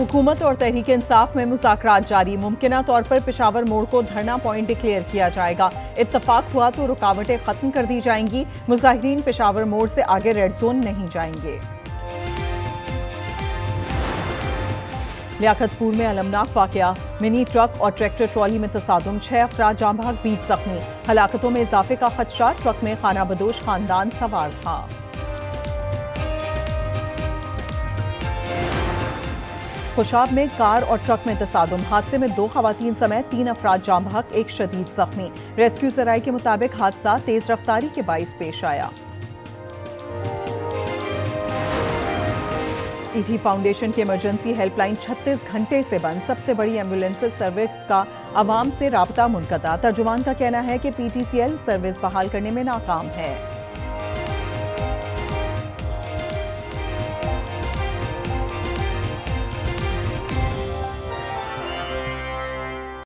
हुकूमत और तहरीक इंसाफ में मुजाकर जारी। मुमकिन तौर पर पिशावर मोड़ को धरना पॉइंट डिक्लेयर किया जाएगा। इतफाक हुआ तो रुकावटें खत्म कर दी जाएँगी। मुजाहरीन पिशावर मोड़ से आगे रेड जोन नहीं जाएँगे। लियाकतपुर में अलमनाक वाकया। मिनी ट्रक और ट्रैक्टर ट्रॉली में तसादम। छह अफराद जाम भाग बीस जख्मी। हलाकतों में इजाफे का खदशा। ट्रक में खाना बदोश खानदान सवार था। खुशाब में कार और ट्रक में तसादम। हादसे में दो खवतान समेत तीन अफराद जाम भाग एक शदीद जख्मी। रेस्क्यू सराय के मुताबिक हादसा तेज रफ्तारी के बाइस पेश आया। ईथी फाउंडेशन की इमरजेंसी हेल्पलाइन 36 घंटे से बंद। सबसे बड़ी एंबुलेंस सर्विस का आवाम से रबता मुनकता तर्जुमान का कहना है कि पीटीसीएल सर्विस बहाल करने में नाकाम है।